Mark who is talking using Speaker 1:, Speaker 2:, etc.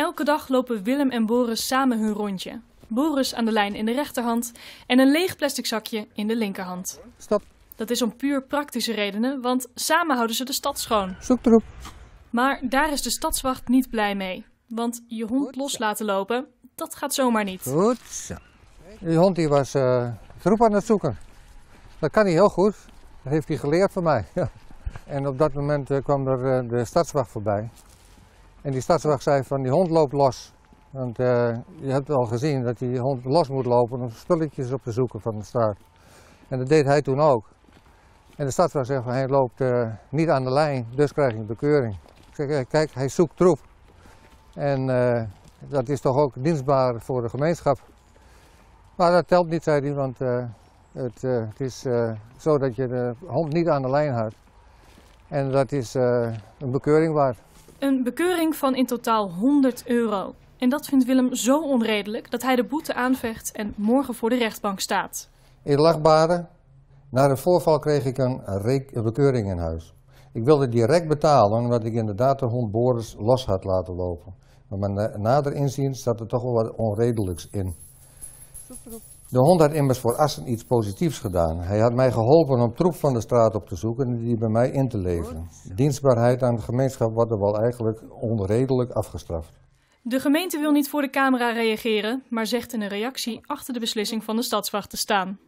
Speaker 1: Elke dag lopen Willem en Boris samen hun rondje. Boris aan de lijn in de rechterhand en een leeg plastic zakje in de linkerhand.
Speaker 2: Stop,
Speaker 1: Dat is om puur praktische redenen, want samen houden ze de stad schoon.
Speaker 2: zoek erop.
Speaker 1: Maar daar is de stadswacht niet blij mee. Want je hond los laten lopen, dat gaat zomaar niet.
Speaker 2: Goed zo. Die hond die was eh troep aan het zoeken. Dat kan hij heel goed. Dat heeft hij geleerd van mij. En op dat moment eh, kwam er eh, de stadswacht voorbij. En die stadswacht zei van die hond loopt los. Want eh, je hebt al gezien dat die hond los moet lopen om spulletjes op te zoeken van de straat. En dat deed hij toen ook. En de stadswacht zegt van hij loopt eh, niet aan de lijn, dus krijg je een bekeuring. Ik zeg eh, kijk, hij zoekt troep. En dat is toch ook dienstbaar voor de gemeenschap. Maar dat telt niet, zei hij, want het, het is zo dat je de hond niet aan de lijn houdt. En dat is een bekeuring waard.
Speaker 1: Een bekeuring van in totaal 100 euro. En dat vindt Willem zo onredelijk dat hij de boete aanvecht en morgen voor de rechtbank staat.
Speaker 2: Edelachtbare, na de voorval kreeg ik een, bekeuring in huis. Ik wilde direct betalen omdat ik inderdaad de hond Boris los had laten lopen. Maar mijn na- nader inzien zat er toch wel wat onredelijks in. De hond had immers voor Assen iets positiefs gedaan. Hij had mij geholpen om troep van de straat op te zoeken en die bij mij in te leveren. Dienstbaarheid aan de gemeenschap wordt er wel eigenlijk onredelijk afgestraft.
Speaker 1: De gemeente wil niet voor de camera reageren, maar zegt in een reactie achter de beslissing van de stadswacht te staan.